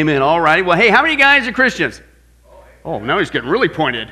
Amen. All right. Well, hey, how many guys are Christians? Oh, now he's getting really pointed.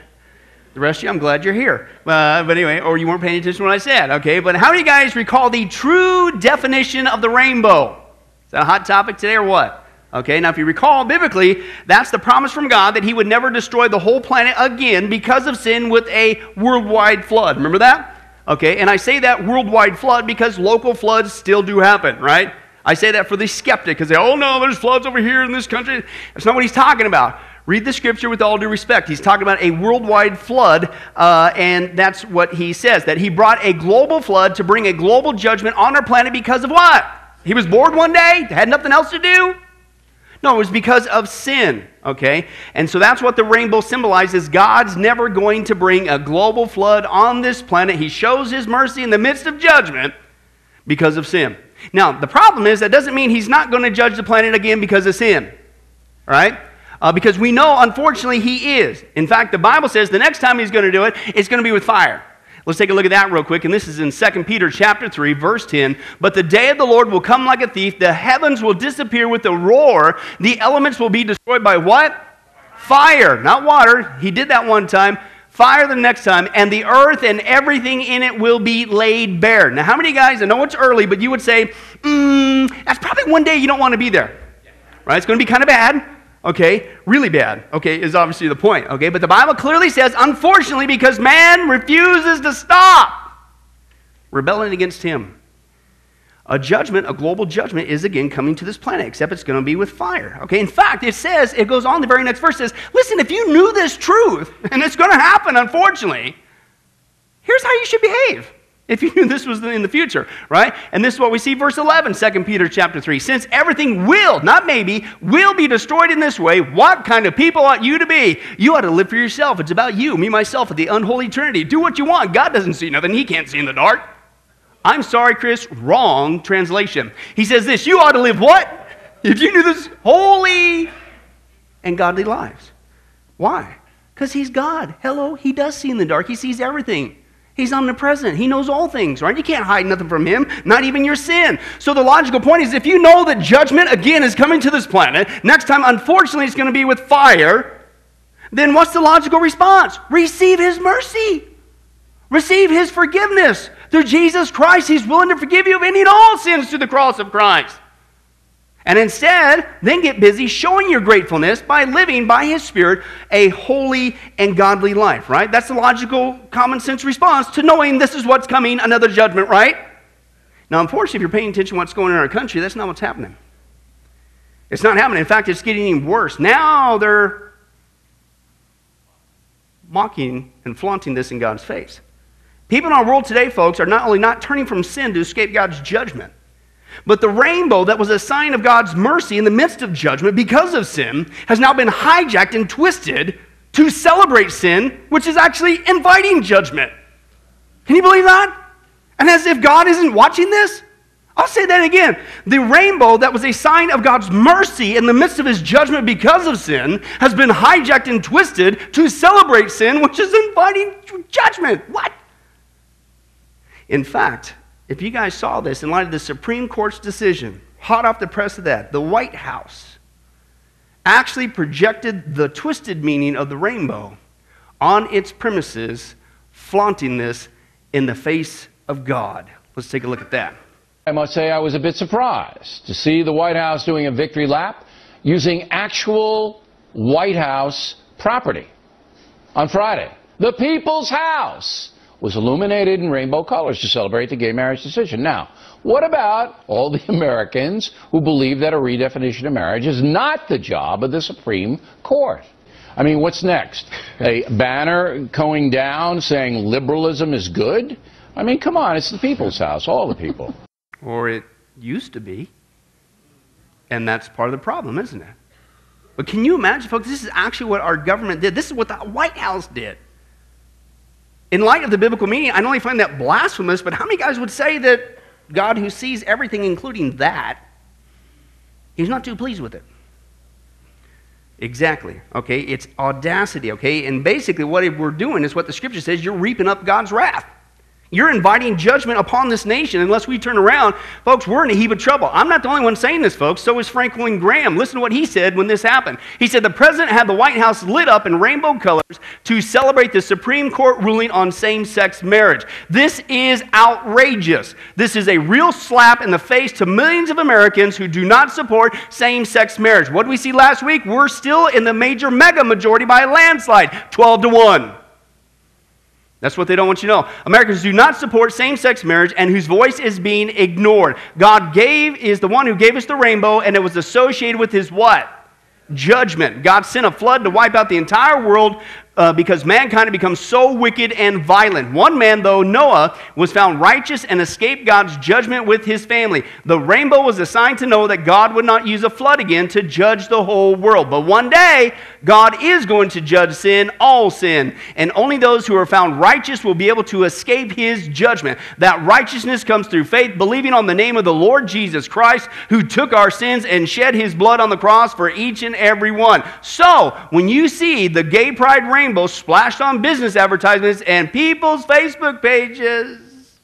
The rest of you, I'm glad you're here. Uh, but anyway, or you weren't paying attention to what I said. Okay. But how many guys recall the true definition of the rainbow? Is that a hot topic today or what? Okay, now if you recall biblically, that's the promise from God that He would never destroy the whole planet again because of sin with a worldwide flood. Remember that? Okay, and I say that worldwide flood because local floods still do happen, right? I say that for the skeptic because they, oh no, there's floods over here in this country. That's not what he's talking about. Read the scripture with all due respect. He's talking about a worldwide flood, uh, and that's what he says that he brought a global flood to bring a global judgment on our planet because of what? He was bored one day, had nothing else to do. No, it was because of sin, okay? And so that's what the rainbow symbolizes. God's never going to bring a global flood on this planet. He shows his mercy in the midst of judgment because of sin. Now, the problem is that doesn't mean he's not going to judge the planet again because of sin, right? Uh, because we know, unfortunately, he is. In fact, the Bible says the next time he's going to do it, it's going to be with fire. Let's take a look at that real quick. And this is in 2 Peter chapter 3, verse 10. But the day of the Lord will come like a thief. The heavens will disappear with a roar. The elements will be destroyed by what? Fire, not water. He did that one time. Fire the next time. And the earth and everything in it will be laid bare. Now, how many guys, I know it's early, but you would say, mm, that's probably one day you don't want to be there. Right? It's going to be kind of bad okay, really bad, okay, is obviously the point, okay? But the Bible clearly says, unfortunately, because man refuses to stop rebelling against him, a judgment, a global judgment, is again coming to this planet, except it's going to be with fire. Okay, in fact, it says, it goes on the very next verse says, listen, if you knew this truth, and it's going to happen, unfortunately, here's how you should behave if you knew this was in the future, right? And this is what we see, verse 11, 2 Peter chapter 3. Since everything will, not maybe, will be destroyed in this way, what kind of people ought you to be? You ought to live for yourself. It's about you, me, myself, and the unholy trinity. Do what you want. God doesn't see nothing. He can't see in the dark. I'm sorry, Chris, wrong translation. He says this, you ought to live what? If you knew this, holy and godly lives. Why? Because he's God. Hello, he does see in the dark. He sees everything. He's omnipresent. He knows all things, right? You can't hide nothing from him, not even your sin. So the logical point is if you know that judgment again is coming to this planet, next time, unfortunately, it's going to be with fire, then what's the logical response? Receive his mercy. Receive his forgiveness. Through Jesus Christ, he's willing to forgive you of any and all sins through the cross of Christ. And instead, then get busy showing your gratefulness by living by His Spirit a holy and godly life, right? That's the logical, common sense response to knowing this is what's coming, another judgment, right? Now, unfortunately, if you're paying attention to what's going on in our country, that's not what's happening. It's not happening. In fact, it's getting even worse. Now they're mocking and flaunting this in God's face. People in our world today, folks, are not only not turning from sin to escape God's judgment, but the rainbow that was a sign of God's mercy in the midst of judgment because of sin has now been hijacked and twisted to celebrate sin, which is actually inviting judgment. Can you believe that? And as if God isn't watching this? I'll say that again. The rainbow that was a sign of God's mercy in the midst of his judgment because of sin has been hijacked and twisted to celebrate sin, which is inviting judgment. What? In fact, if you guys saw this in light of the Supreme Court's decision, hot off the press of that, the White House actually projected the twisted meaning of the rainbow on its premises, flaunting this in the face of God. Let's take a look at that. I must say I was a bit surprised to see the White House doing a victory lap using actual White House property on Friday. The People's House was illuminated in rainbow colors to celebrate the gay marriage decision. Now, what about all the Americans who believe that a redefinition of marriage is not the job of the Supreme Court? I mean, what's next? A banner going down saying liberalism is good? I mean, come on, it's the people's house, all the people. Or it used to be. And that's part of the problem, isn't it? But can you imagine, folks, this is actually what our government did. This is what the White House did in light of the biblical meaning, I not only find that blasphemous, but how many guys would say that God, who sees everything, including that, he's not too pleased with it? Exactly. Okay, it's audacity. Okay, and basically what we're doing is what the scripture says: you're reaping up God's wrath. You're inviting judgment upon this nation unless we turn around. Folks, we're in a heap of trouble. I'm not the only one saying this, folks. So is Franklin Graham. Listen to what he said when this happened. He said the president had the White House lit up in rainbow colors to celebrate the Supreme Court ruling on same sex marriage. This is outrageous. This is a real slap in the face to millions of Americans who do not support same sex marriage. What did we see last week? We're still in the major mega majority by a landslide 12 to 1. That's what they don't want you to know. Americans do not support same sex marriage and whose voice is being ignored. God gave, is the one who gave us the rainbow, and it was associated with his what? Judgment. God sent a flood to wipe out the entire world uh, because mankind had become so wicked and violent. One man, though, Noah, was found righteous and escaped God's judgment with his family. The rainbow was a sign to know that God would not use a flood again to judge the whole world. But one day, God is going to judge sin, all sin, and only those who are found righteous will be able to escape his judgment. That righteousness comes through faith, believing on the name of the Lord Jesus Christ, who took our sins and shed his blood on the cross for each and every one. So, when you see the gay pride rainbow, rainbow splashed on business advertisements and people's Facebook pages.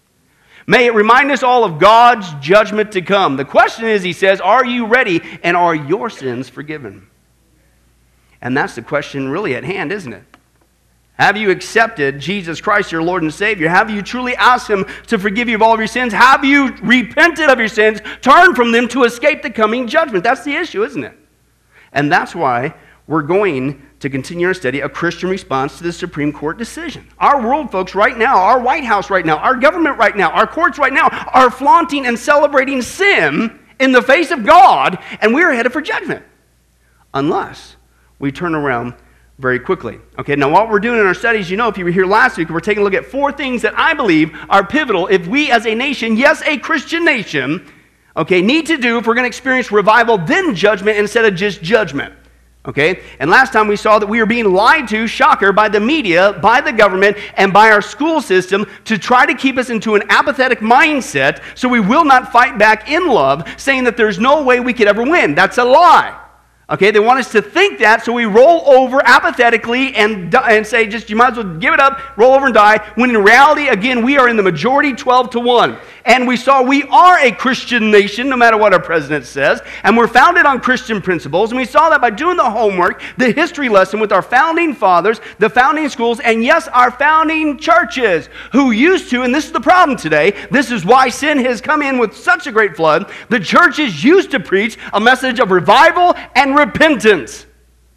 May it remind us all of God's judgment to come. The question is, he says, are you ready and are your sins forgiven? And that's the question really at hand, isn't it? Have you accepted Jesus Christ, your Lord and Savior? Have you truly asked Him to forgive you of all of your sins? Have you repented of your sins, turned from them to escape the coming judgment? That's the issue, isn't it? And that's why we're going to continue our study, a Christian response to the Supreme Court decision. Our world, folks, right now, our White House right now, our government right now, our courts right now are flaunting and celebrating sin in the face of God, and we're headed for judgment. Unless we turn around very quickly. Okay, now what we're doing in our studies, you know, if you were here last week, we're taking a look at four things that I believe are pivotal if we as a nation, yes, a Christian nation, okay, need to do if we're going to experience revival, then judgment instead of just judgment. Okay? And last time we saw that we are being lied to, shocker, by the media, by the government, and by our school system to try to keep us into an apathetic mindset so we will not fight back in love, saying that there's no way we could ever win. That's a lie. Okay, they want us to think that, so we roll over apathetically and, and say, just you might as well give it up, roll over and die. When in reality, again, we are in the majority 12 to 1. And we saw we are a Christian nation, no matter what our president says, and we're founded on Christian principles. And we saw that by doing the homework, the history lesson with our founding fathers, the founding schools, and yes, our founding churches, who used to, and this is the problem today, this is why sin has come in with such a great flood. The churches used to preach a message of revival and repentance.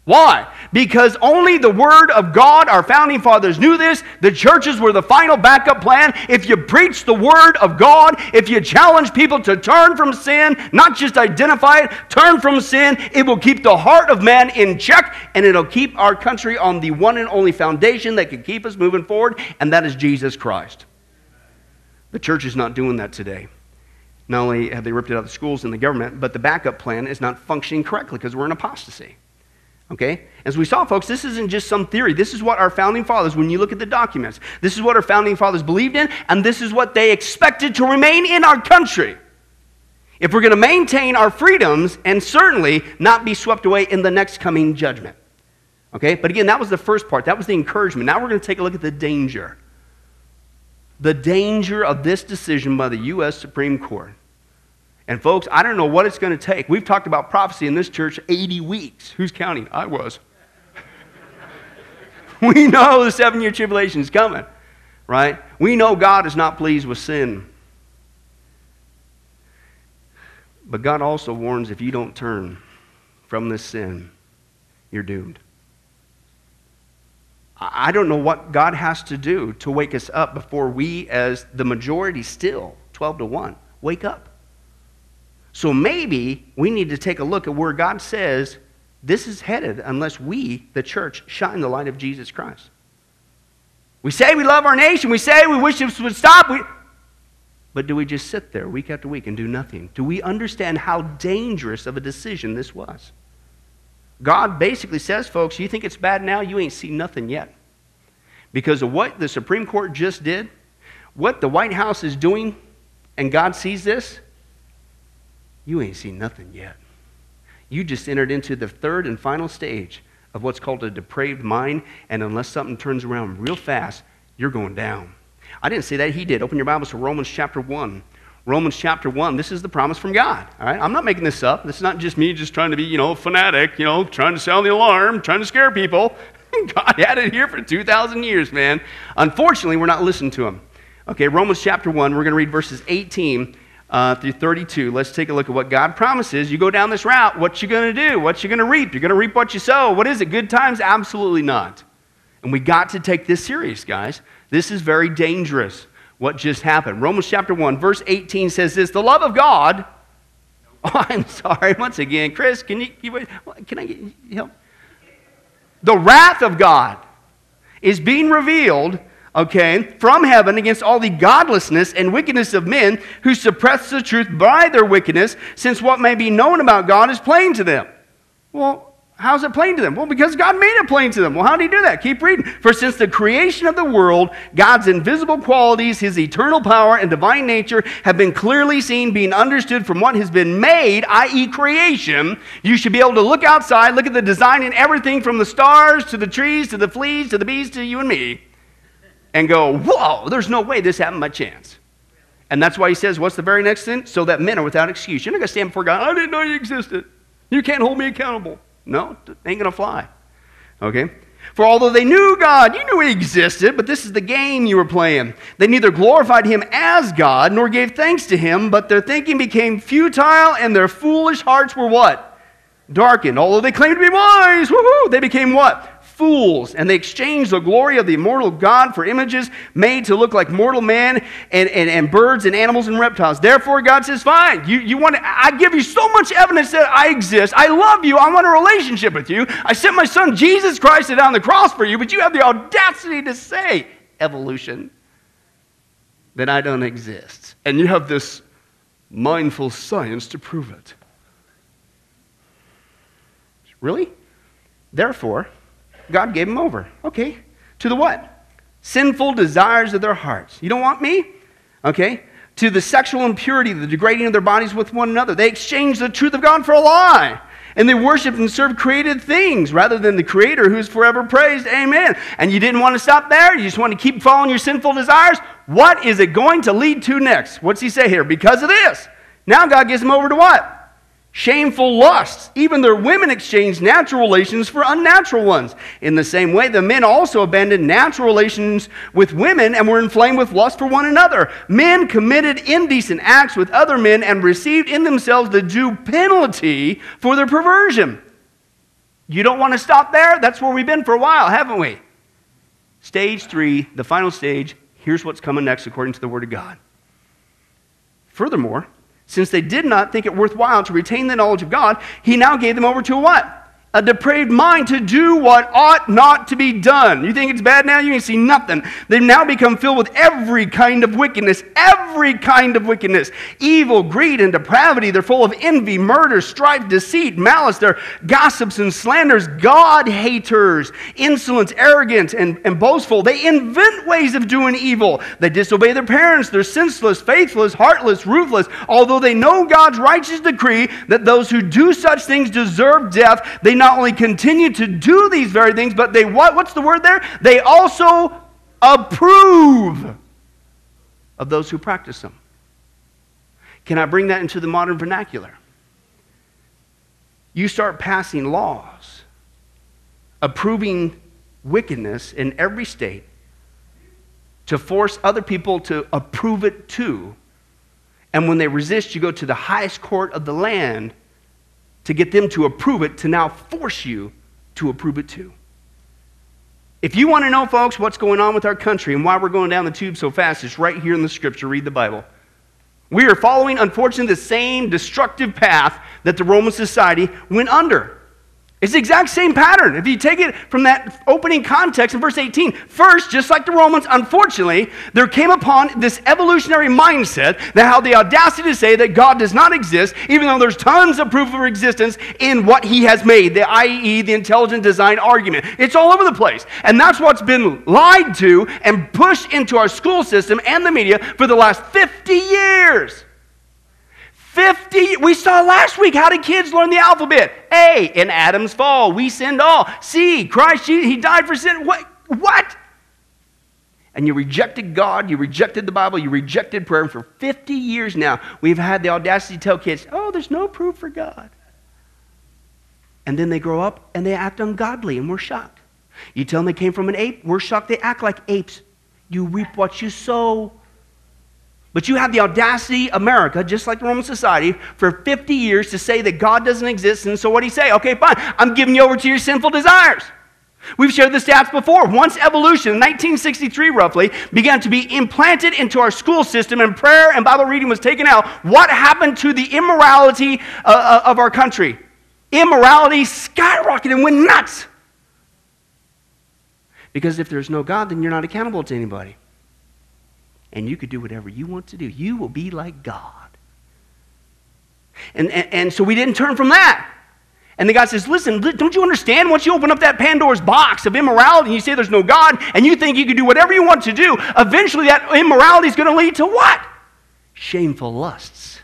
Why? Because only the Word of God, our founding fathers knew this. The churches were the final backup plan. If you preach the Word of God, if you challenge people to turn from sin, not just identify it, turn from sin, it will keep the heart of man in check and it'll keep our country on the one and only foundation that can keep us moving forward, and that is Jesus Christ. The church is not doing that today. Not only have they ripped it out of the schools and the government, but the backup plan is not functioning correctly because we're in apostasy. Okay? As we saw, folks, this isn't just some theory. This is what our founding fathers, when you look at the documents, this is what our founding fathers believed in, and this is what they expected to remain in our country. If we're going to maintain our freedoms and certainly not be swept away in the next coming judgment. Okay? But again, that was the first part. That was the encouragement. Now we're going to take a look at the danger. The danger of this decision by the U.S. Supreme Court. And folks, I don't know what it's going to take. We've talked about prophecy in this church 80 weeks. Who's counting? I was. we know the seven year tribulation is coming, right? We know God is not pleased with sin. But God also warns if you don't turn from this sin, you're doomed. I don't know what God has to do to wake us up before we, as the majority still, 12 to 1, wake up. So maybe we need to take a look at where God says this is headed unless we, the church, shine the light of Jesus Christ. We say we love our nation. We say we wish this would stop. We, but do we just sit there week after week and do nothing? Do we understand how dangerous of a decision this was? God basically says, folks, you think it's bad now? You ain't seen nothing yet. Because of what the Supreme Court just did, what the White House is doing, and God sees this, you ain't seen nothing yet. You just entered into the third and final stage of what's called a depraved mind, and unless something turns around real fast, you're going down. I didn't say that, he did. Open your Bibles to Romans chapter 1. Romans chapter 1, this is the promise from God. All right? I'm not making this up. This is not just me just trying to be, you know, fanatic, you know, trying to sound the alarm, trying to scare people. God had it here for 2,000 years, man. Unfortunately, we're not listening to him. Okay, Romans chapter 1, we're going to read verses 18 uh, through 32. Let's take a look at what God promises. You go down this route, what you going to do? What you going to reap? You're going to reap what you sow. What is it? Good times? Absolutely not. And we got to take this serious, guys. This is very dangerous what just happened. Romans chapter 1, verse 18 says this The love of God. Oh, I'm sorry. Once again, Chris, can you, you can I get help? The wrath of God is being revealed, okay, from heaven against all the godlessness and wickedness of men who suppress the truth by their wickedness, since what may be known about God is plain to them. Well, How's it plain to them? Well, because God made it plain to them. Well, how did He do that? Keep reading. For since the creation of the world, God's invisible qualities, His eternal power, and divine nature have been clearly seen, being understood from what has been made, i.e., creation. You should be able to look outside, look at the design in everything from the stars to the trees to the fleas to the bees to you and me, and go, whoa, there's no way this happened by chance. And that's why He says, what's the very next thing? So that men are without excuse. You're not going to stand before God, I didn't know you existed. You can't hold me accountable. No, ain't going to fly. Okay? For although they knew God, you knew He existed, but this is the game you were playing. They neither glorified Him as God nor gave thanks to Him, but their thinking became futile and their foolish hearts were what? Darkened. Although they claimed to be wise, woohoo, they became what? Fools, and they exchanged the glory of the immortal God for images made to look like mortal man and, and, and birds and animals and reptiles. Therefore, God says, Fine, you, you want to, I give you so much evidence that I exist. I love you. I want a relationship with you. I sent my son Jesus Christ to die on the cross for you, but you have the audacity to say, evolution, that I don't exist. And you have this mindful science to prove it. Really? Therefore, God gave them over. Okay. To the what? Sinful desires of their hearts. You don't want me? Okay. To the sexual impurity, the degrading of their bodies with one another. They exchanged the truth of God for a lie. And they worshiped and served created things rather than the Creator who's forever praised. Amen. And you didn't want to stop there. You just want to keep following your sinful desires. What is it going to lead to next? What's he say here? Because of this. Now God gives them over to what? Shameful lusts. Even their women exchanged natural relations for unnatural ones. In the same way, the men also abandoned natural relations with women and were inflamed with lust for one another. Men committed indecent acts with other men and received in themselves the due penalty for their perversion. You don't want to stop there? That's where we've been for a while, haven't we? Stage three, the final stage. Here's what's coming next according to the Word of God. Furthermore, since they did not think it worthwhile to retain the knowledge of God, he now gave them over to what? A depraved mind to do what ought not to be done. You think it's bad now? You can see nothing. They've now become filled with every kind of wickedness, every kind of wickedness evil, greed, and depravity. They're full of envy, murder, strife, deceit, malice. They're gossips and slanders, God haters, insolence, arrogant, and, and boastful. They invent ways of doing evil. They disobey their parents. They're senseless, faithless, heartless, ruthless. Although they know God's righteous decree that those who do such things deserve death, they not only continue to do these very things, but they what? What's the word there? They also approve of those who practice them. Can I bring that into the modern vernacular? You start passing laws approving wickedness in every state to force other people to approve it too. And when they resist, you go to the highest court of the land to get them to approve it to now force you to approve it too. If you want to know, folks, what's going on with our country and why we're going down the tube so fast, it's right here in the scripture. Read the Bible. We are following, unfortunately, the same destructive path that the Roman society went under. It's the exact same pattern. If you take it from that opening context in verse 18, first, just like the Romans, unfortunately, there came upon this evolutionary mindset that had the audacity to say that God does not exist, even though there's tons of proof of existence in what he has made, the i.e., the intelligent design argument. It's all over the place. And that's what's been lied to and pushed into our school system and the media for the last 50 years. 50, we saw last week, how did kids learn the alphabet? A, in Adam's fall, we sinned all. C, Christ, he died for sin. What? What? and you rejected God, you rejected the Bible, you rejected prayer. And for 50 years now, we've had the audacity to tell kids, oh, there's no proof for God. And then they grow up and they act ungodly, and we're shocked. You tell them they came from an ape, we're shocked they act like apes. You reap what you sow. But you have the audacity, America, just like the Roman society, for 50 years to say that God doesn't exist. And so what do you say? Okay, fine, I'm giving you over to your sinful desires. We've shared the stats before. Once evolution, 1963 roughly, began to be implanted into our school system and prayer and Bible reading was taken out, what happened to the immorality uh, uh of our country? Immorality skyrocketed and went nuts. Because if there's no God, then you're not accountable to anybody. And you could do whatever you want to do. You will be like God. And, and, and so we didn't turn from that. And the guy says, Listen, don't you understand? Once you open up that Pandora's box of immorality and you say there's no God and you think you can do whatever you want to do, eventually that immorality is going to lead to what? Shameful lusts.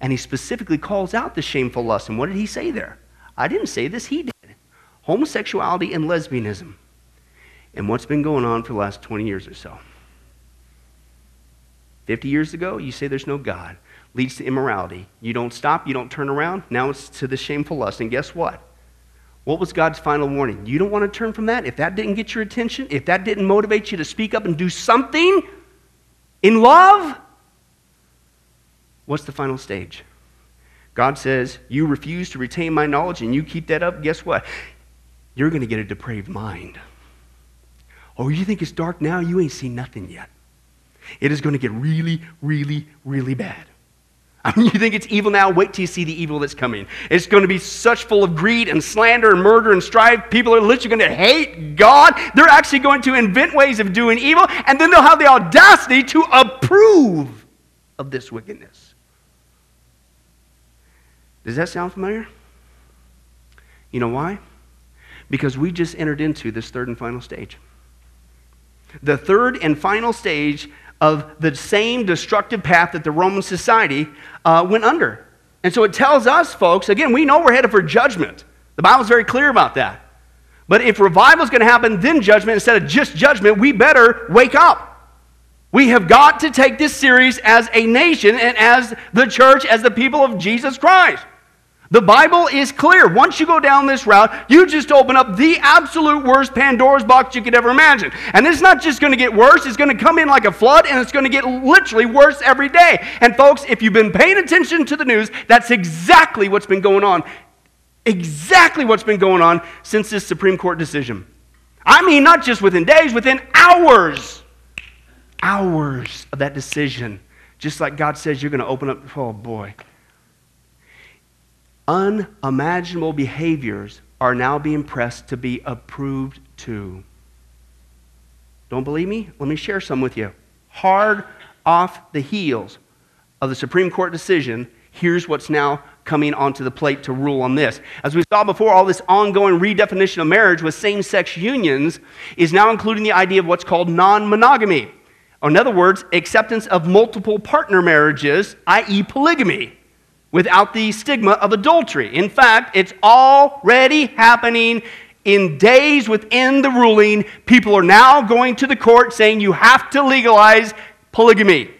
And he specifically calls out the shameful lust. And what did he say there? I didn't say this, he did. Homosexuality and lesbianism. And what's been going on for the last 20 years or so? 50 years ago, you say there's no God leads to immorality. You don't stop, you don't turn around. Now it's to the shameful lust. And guess what? What was God's final warning? You don't want to turn from that? If that didn't get your attention, if that didn't motivate you to speak up and do something in love, what's the final stage? God says, You refuse to retain my knowledge and you keep that up, guess what? You're going to get a depraved mind. Oh, you think it's dark now? You ain't seen nothing yet. It is going to get really, really, really bad. I mean, you think it's evil now? Wait till you see the evil that's coming. It's going to be such full of greed and slander and murder and strife. People are literally going to hate God. They're actually going to invent ways of doing evil, and then they'll have the audacity to approve of this wickedness. Does that sound familiar? You know why? Because we just entered into this third and final stage. The third and final stage of the same destructive path that the Roman society uh, went under. And so it tells us, folks, again, we know we're headed for judgment. The Bible's very clear about that. But if revival is going to happen, then judgment instead of just judgment, we better wake up. We have got to take this series as a nation and as the church, as the people of Jesus Christ. The Bible is clear. Once you go down this route, you just open up the absolute worst Pandora's box you could ever imagine. And it's not just going to get worse, it's going to come in like a flood and it's going to get literally worse every day. And folks, if you've been paying attention to the news, that's exactly what's been going on. Exactly what's been going on since this Supreme Court decision. I mean, not just within days, within hours. Hours of that decision. Just like God says, you're going to open up. Oh, boy unimaginable behaviors are now being pressed to be approved to. Don't believe me? Let me share some with you. Hard off the heels of the Supreme Court decision, here's what's now coming onto the plate to rule on this. As we saw before, all this ongoing redefinition of marriage with same sex unions is now including the idea of what's called non monogamy. In other words, acceptance of multiple partner marriages, i.e., polygamy without the stigma of adultery. In fact, it's already happening in days within the ruling. People are now going to the court saying you have to legalize polygamy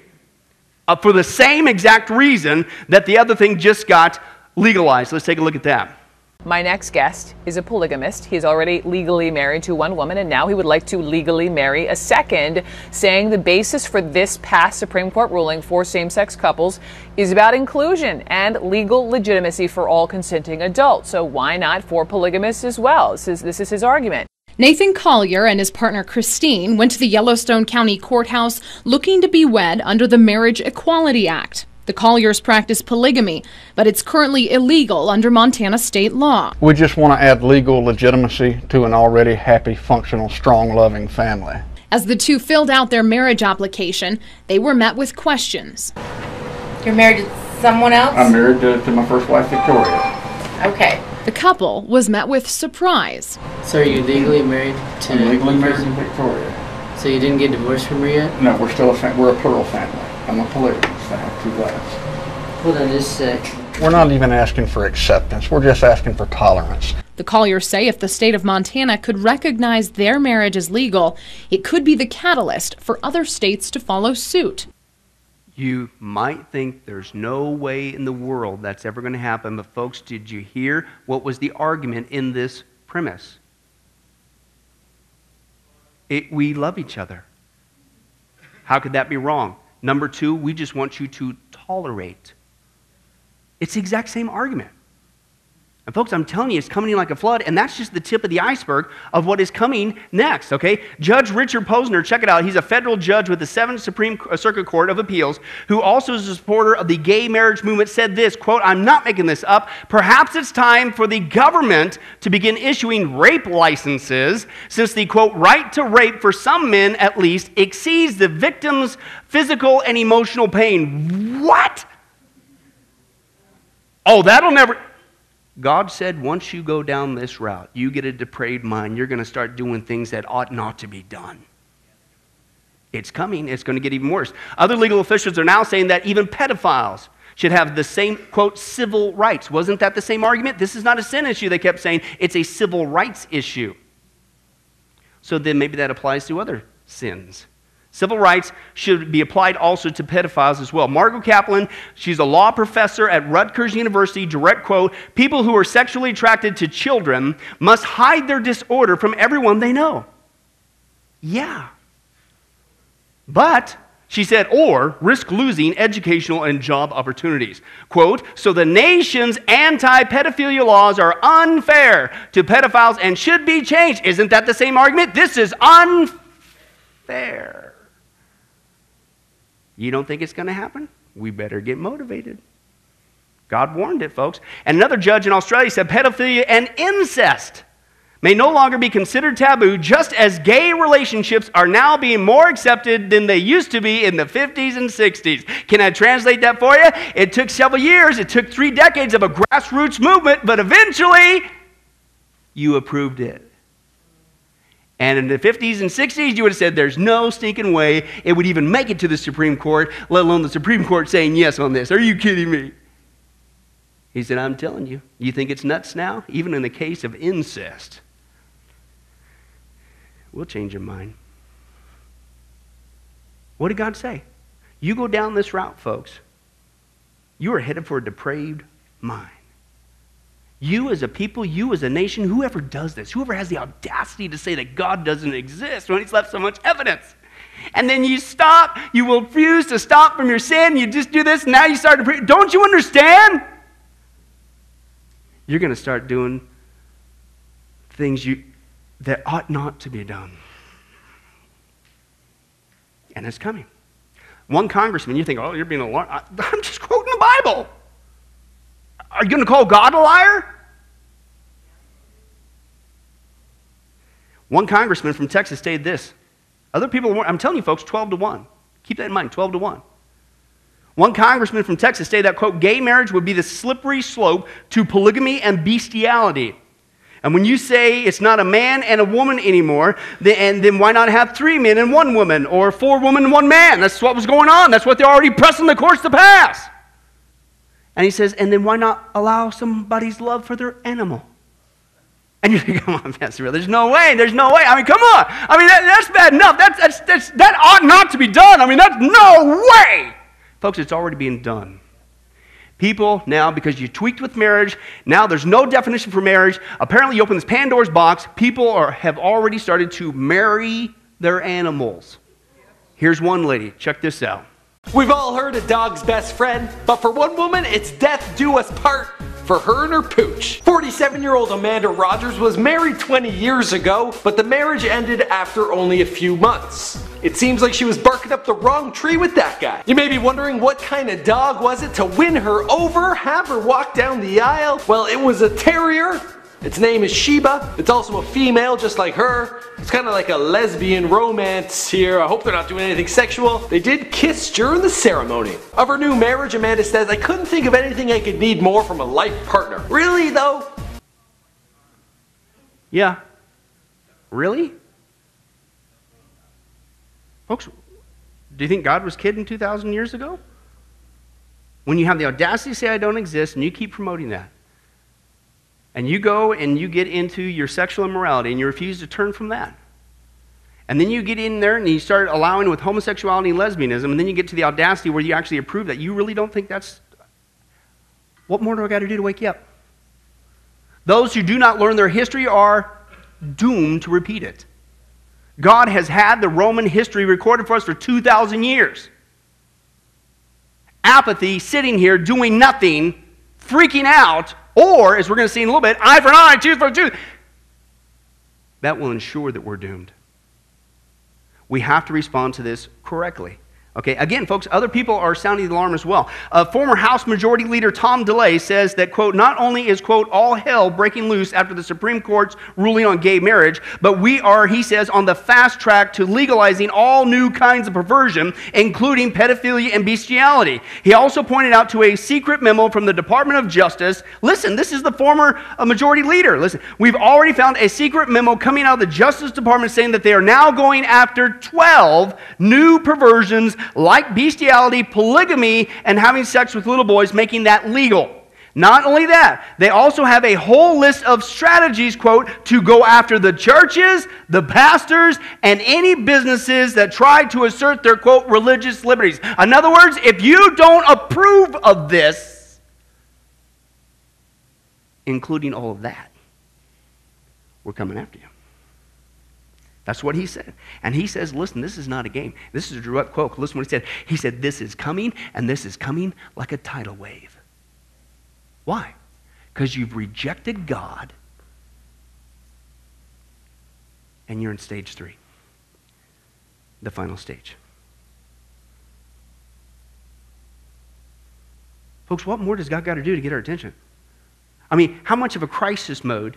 uh, for the same exact reason that the other thing just got legalized. Let's take a look at that. My next guest is a polygamist. He is already legally married to one woman, and now he would like to legally marry a second, saying the basis for this past Supreme Court ruling for same sex couples is about inclusion and legal legitimacy for all consenting adults. So, why not for polygamists as well? This is, this is his argument. Nathan Collier and his partner Christine went to the Yellowstone County Courthouse looking to be wed under the Marriage Equality Act. The Colliers practice polygamy, but it's currently illegal under Montana state law. We just want to add legal legitimacy to an already happy, functional, strong, loving family. As the two filled out their marriage application, they were met with questions. You're married to someone else? I'm married to, to my first wife, Victoria. Okay. The couple was met with surprise. So are you legally married to I'm legally married to Victoria. So you didn't get divorced from her yet? No, we're still a fam- we're a plural family. I'm a polygamist. I have two. Hold on just a sec. We're not even asking for acceptance. We're just asking for tolerance. The Colliers say if the state of Montana could recognize their marriage as legal, it could be the catalyst for other states to follow suit. You might think there's no way in the world that's ever going to happen, but folks, did you hear what was the argument in this premise? It, we love each other. How could that be wrong? Number two, we just want you to tolerate. It's the exact same argument. And folks, I'm telling you, it's coming in like a flood, and that's just the tip of the iceberg of what is coming next, okay? Judge Richard Posner, check it out. He's a federal judge with the Seventh Supreme uh, Circuit Court of Appeals, who also is a supporter of the gay marriage movement, said this, quote, I'm not making this up. Perhaps it's time for the government to begin issuing rape licenses, since the, quote, right to rape for some men at least exceeds the victim's physical and emotional pain. What? Oh, that'll never. God said, once you go down this route, you get a depraved mind, you're going to start doing things that ought not to be done. It's coming, it's going to get even worse. Other legal officials are now saying that even pedophiles should have the same, quote, civil rights. Wasn't that the same argument? This is not a sin issue, they kept saying. It's a civil rights issue. So then maybe that applies to other sins. Civil rights should be applied also to pedophiles as well. Margot Kaplan, she's a law professor at Rutgers University, direct quote People who are sexually attracted to children must hide their disorder from everyone they know. Yeah. But, she said, or risk losing educational and job opportunities. Quote, so the nation's anti pedophilia laws are unfair to pedophiles and should be changed. Isn't that the same argument? This is unfair. You don't think it's going to happen? We better get motivated. God warned it, folks. And another judge in Australia said pedophilia and incest may no longer be considered taboo, just as gay relationships are now being more accepted than they used to be in the 50s and 60s. Can I translate that for you? It took several years, it took three decades of a grassroots movement, but eventually you approved it. And in the 50s and 60s, you would have said there's no stinking way it would even make it to the Supreme Court, let alone the Supreme Court saying yes on this. Are you kidding me? He said, I'm telling you. You think it's nuts now? Even in the case of incest. We'll change your mind. What did God say? You go down this route, folks. You are headed for a depraved mind. You as a people, you as a nation, whoever does this, whoever has the audacity to say that God doesn't exist when He's left so much evidence. And then you stop, you will refuse to stop from your sin, you just do this, now you start to pray. Don't you understand? You're going to start doing things you, that ought not to be done. And it's coming. One congressman, you think, oh, you're being a liar. I'm just quoting the Bible. Are you going to call God a liar? One congressman from Texas stated this. Other people, I'm telling you folks, 12 to 1. Keep that in mind, 12 to 1. One congressman from Texas stated that, quote, gay marriage would be the slippery slope to polygamy and bestiality. And when you say it's not a man and a woman anymore, then, then why not have three men and one woman, or four women and one man? That's what was going on. That's what they're already pressing the courts to pass. And he says, and then why not allow somebody's love for their animal? And you think, come on, Pastor Bill, there's no way, there's no way. I mean, come on. I mean, that, that's bad enough. That's, that's, that's, that ought not to be done. I mean, that's no way. Folks, it's already being done. People now, because you tweaked with marriage, now there's no definition for marriage. Apparently, you open this Pandora's box. People are, have already started to marry their animals. Here's one lady. Check this out. We've all heard a dog's best friend, but for one woman, it's death do us part for her and her pooch. 47 year old Amanda Rogers was married 20 years ago, but the marriage ended after only a few months. It seems like she was barking up the wrong tree with that guy. You may be wondering what kind of dog was it to win her over, have her walk down the aisle? Well, it was a terrier its name is Sheba. It's also a female just like her. It's kind of like a lesbian romance here. I hope they're not doing anything sexual. They did kiss during the ceremony. Of her new marriage, Amanda says, I couldn't think of anything I could need more from a life partner. Really though? Yeah. Really? Folks, do you think God was kidding 2,000 years ago? When you have the audacity to say I don't exist and you keep promoting that. And you go and you get into your sexual immorality and you refuse to turn from that. And then you get in there and you start allowing with homosexuality and lesbianism, and then you get to the audacity where you actually approve that. You really don't think that's. What more do I got to do to wake you up? Those who do not learn their history are doomed to repeat it. God has had the Roman history recorded for us for 2,000 years. Apathy, sitting here doing nothing, freaking out, or, as we're going to see in a little bit, eye for an eye, tooth for a tooth. That will ensure that we're doomed. We have to respond to this correctly. Okay, again, folks, other people are sounding the alarm as well. Uh, former House Majority Leader Tom DeLay says that, quote, not only is, quote, all hell breaking loose after the Supreme Court's ruling on gay marriage, but we are, he says, on the fast track to legalizing all new kinds of perversion, including pedophilia and bestiality. He also pointed out to a secret memo from the Department of Justice. Listen, this is the former uh, Majority Leader. Listen, we've already found a secret memo coming out of the Justice Department saying that they are now going after 12 new perversions like bestiality, polygamy, and having sex with little boys, making that legal. Not only that, they also have a whole list of strategies, quote, to go after the churches, the pastors, and any businesses that try to assert their, quote, religious liberties. In other words, if you don't approve of this, including all of that, we're coming after you. That's what he said. And he says, listen, this is not a game. This is a direct quote. Listen what he said. He said, this is coming, and this is coming like a tidal wave. Why? Because you've rejected God, and you're in stage three, the final stage. Folks, what more does God got to do to get our attention? I mean, how much of a crisis mode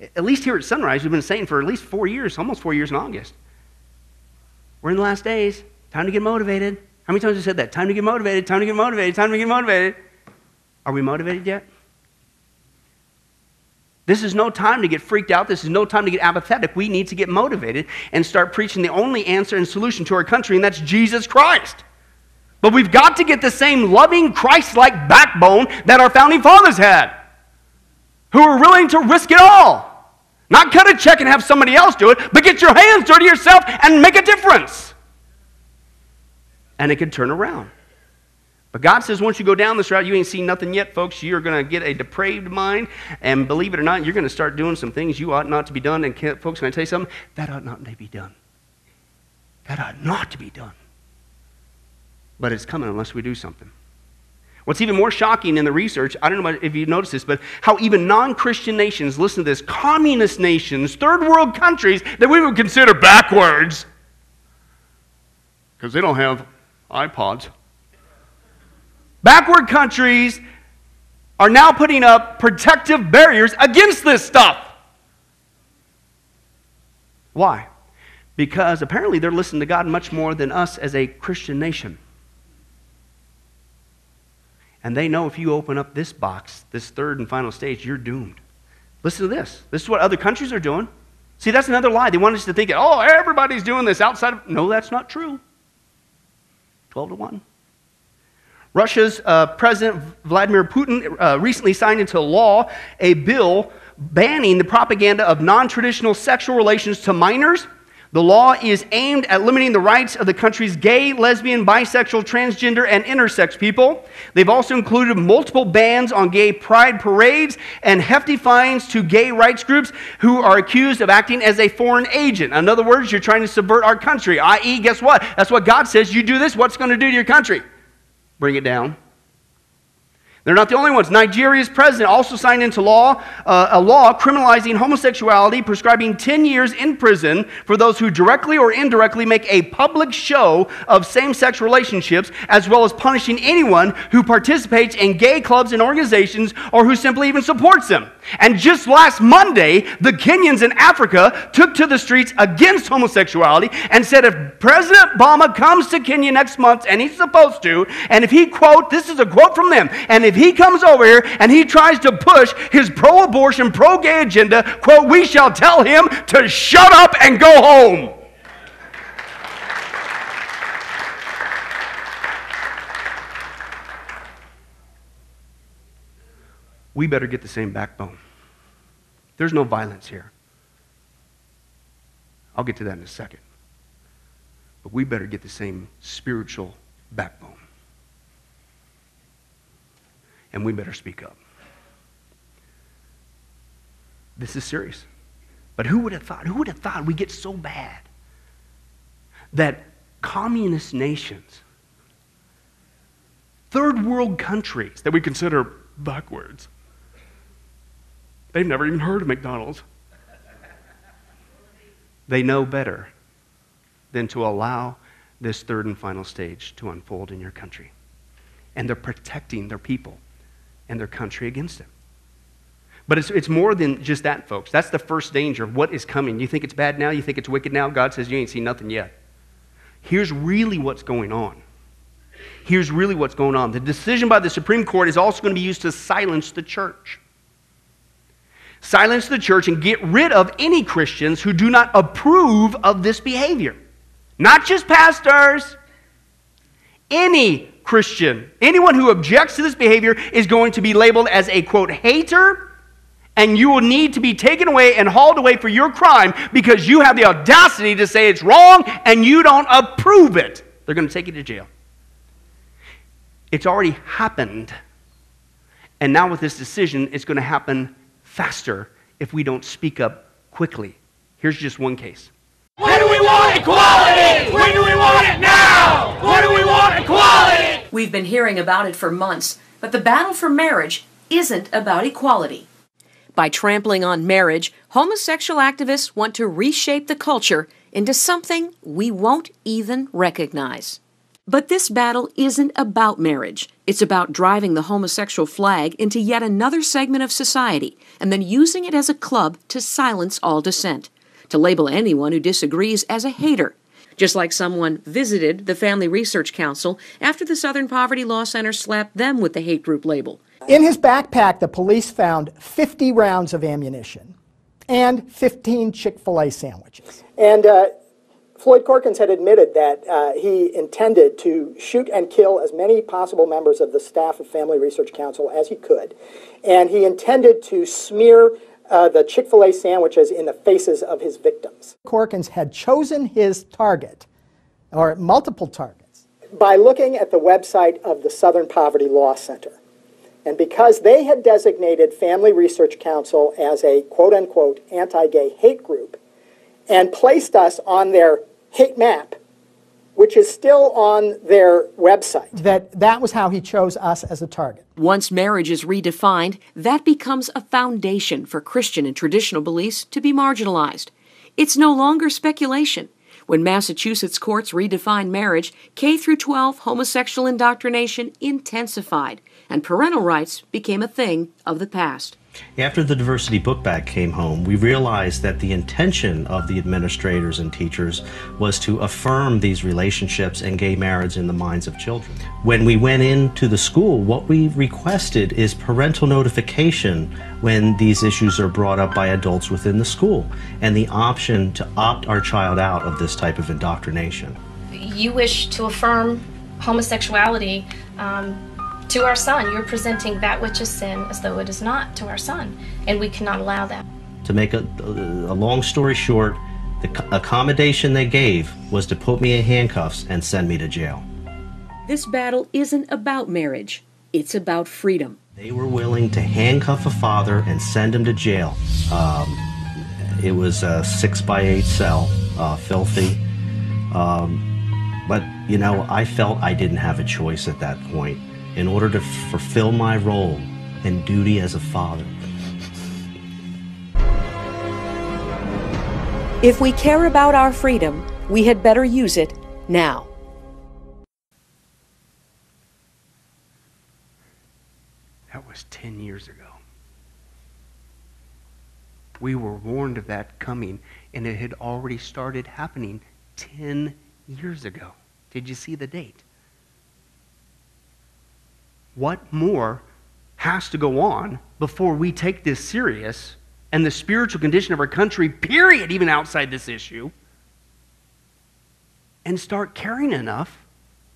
at least here at Sunrise, we've been saying for at least four years, almost four years in August. We're in the last days. Time to get motivated. How many times have I said that? Time to get motivated, time to get motivated, time to get motivated. Are we motivated yet? This is no time to get freaked out. This is no time to get apathetic. We need to get motivated and start preaching the only answer and solution to our country, and that's Jesus Christ. But we've got to get the same loving, Christ like backbone that our founding fathers had who are willing to risk it all. Not cut a check and have somebody else do it, but get your hands dirty yourself and make a difference. And it can turn around. But God says once you go down this route, you ain't seen nothing yet, folks. You're going to get a depraved mind, and believe it or not, you're going to start doing some things you ought not to be done. And can, folks, can I tell you something? That ought not to be done. That ought not to be done. But it's coming unless we do something. What's even more shocking in the research, I don't know if you noticed this, but how even non Christian nations, listen to this, communist nations, third world countries that we would consider backwards, because they don't have iPods. Backward countries are now putting up protective barriers against this stuff. Why? Because apparently they're listening to God much more than us as a Christian nation. And they know if you open up this box, this third and final stage, you're doomed. Listen to this. This is what other countries are doing. See, that's another lie. They want us to think, that, oh, everybody's doing this outside of. No, that's not true. 12 to 1. Russia's uh, President Vladimir Putin uh, recently signed into law a bill banning the propaganda of non traditional sexual relations to minors the law is aimed at limiting the rights of the country's gay, lesbian, bisexual, transgender, and intersex people. They've also included multiple bans on gay pride parades and hefty fines to gay rights groups who are accused of acting as a foreign agent. In other words, you're trying to subvert our country, i.e., guess what? That's what God says. You do this, what's going to do to your country? Bring it down. They're not the only ones. Nigeria's president also signed into law uh, a law criminalizing homosexuality, prescribing 10 years in prison for those who directly or indirectly make a public show of same sex relationships, as well as punishing anyone who participates in gay clubs and organizations or who simply even supports them. And just last Monday, the Kenyans in Africa took to the streets against homosexuality and said if President Obama comes to Kenya next month, and he's supposed to, and if he, quote, this is a quote from them, and if he comes over here and he tries to push his pro abortion, pro gay agenda, quote, we shall tell him to shut up and go home. We better get the same backbone. There's no violence here. I'll get to that in a second. But we better get the same spiritual backbone. And we better speak up. This is serious. But who would have thought? Who would have thought we get so bad that communist nations, third world countries that we consider backwards, they've never even heard of McDonald's. They know better than to allow this third and final stage to unfold in your country. And they're protecting their people and their country against it. But it's, it's more than just that, folks. That's the first danger of what is coming. You think it's bad now? You think it's wicked now? God says you ain't seen nothing yet. Here's really what's going on. Here's really what's going on. The decision by the Supreme Court is also going to be used to silence the church. Silence the church and get rid of any Christians who do not approve of this behavior. Not just pastors, any Christian, anyone who objects to this behavior is going to be labeled as a quote hater, and you will need to be taken away and hauled away for your crime because you have the audacity to say it's wrong and you don't approve it. They're going to take you to jail. It's already happened. And now, with this decision, it's going to happen faster if we don't speak up quickly. Here's just one case. When do we want equality? When do we want it now? When do we want equality? We've been hearing about it for months, but the battle for marriage isn't about equality. By trampling on marriage, homosexual activists want to reshape the culture into something we won't even recognize. But this battle isn't about marriage. It's about driving the homosexual flag into yet another segment of society and then using it as a club to silence all dissent, to label anyone who disagrees as a hater. Just like someone visited the Family Research Council after the Southern Poverty Law Center slapped them with the hate group label. In his backpack, the police found 50 rounds of ammunition and 15 Chick fil A sandwiches. And uh, Floyd Corkins had admitted that uh, he intended to shoot and kill as many possible members of the staff of Family Research Council as he could. And he intended to smear uh, the Chick fil A sandwiches in the faces of his victims. Corkins had chosen his target, or multiple targets, by looking at the website of the Southern Poverty Law Center. And because they had designated Family Research Council as a quote unquote anti gay hate group and placed us on their hate map, which is still on their website. That that was how he chose us as a target. Once marriage is redefined, that becomes a foundation for Christian and traditional beliefs to be marginalized. It's no longer speculation. When Massachusetts courts redefined marriage, K through 12 homosexual indoctrination intensified, and parental rights became a thing of the past. After the diversity book bag came home, we realized that the intention of the administrators and teachers was to affirm these relationships and gay marriage in the minds of children. When we went into the school, what we requested is parental notification when these issues are brought up by adults within the school and the option to opt our child out of this type of indoctrination. You wish to affirm homosexuality. Um, to our son. You're presenting that which is sin as though it is not to our son, and we cannot allow that. To make a, a, long story short, the accommodation they gave was to put me in handcuffs and send me to jail. This battle isn't about marriage, it's about freedom. They were willing to handcuff a father and send him to jail. Um, it was a six by eight cell, uh, filthy. Um, but, you know, I felt I didn't have a choice at that point in order to fulfill my role and duty as a father. If we care about our freedom, we had better use it now. That was 10 years ago. We were warned of that coming, and it had already started happening 10 years ago. Did you see the date? What more has to go on before we take this serious and the spiritual condition of our country, period, even outside this issue, and start caring enough